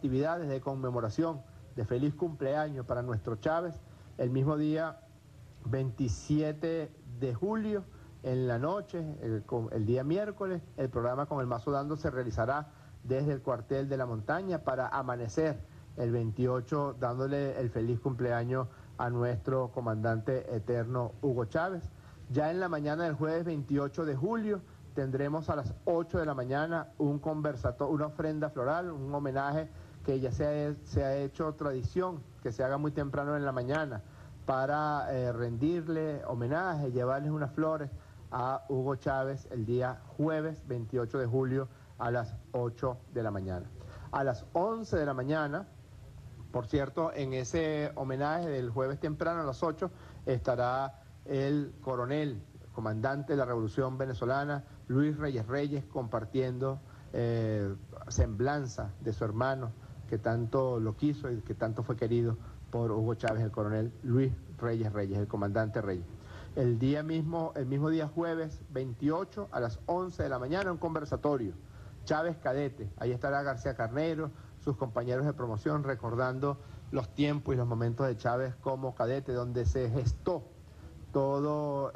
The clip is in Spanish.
actividades de conmemoración de feliz cumpleaños para nuestro Chávez el mismo día 27 de julio en la noche, el, el, día miércoles, el programa con el mazo dando se realizará desde el cuartel de la montaña para amanecer el 28 dándole el feliz cumpleaños a nuestro comandante eterno Hugo Chávez. Ya en la mañana del jueves 28 de julio tendremos a las 8 de la mañana un conversatorio, una ofrenda floral, un homenaje que ya se ha, se ha hecho tradición, que se haga muy temprano en la mañana para eh, rendirle homenaje, llevarles unas flores a Hugo Chávez el día jueves 28 de julio a las 8 de la mañana. A las 11 de la mañana, por cierto, en ese homenaje del jueves temprano a las 8 estará el coronel, comandante de la Revolución Venezolana, Luis Reyes Reyes, compartiendo eh, semblanza de su hermano que tanto lo quiso y que tanto fue querido por Hugo Chávez, el coronel Luis Reyes Reyes, el comandante Reyes. El día mismo, el mismo día jueves 28 a las 11 de la mañana, un conversatorio. Chávez Cadete, ahí estará García Carnero, sus compañeros de promoción, recordando los tiempos y los momentos de Chávez como cadete, donde se gestó todo.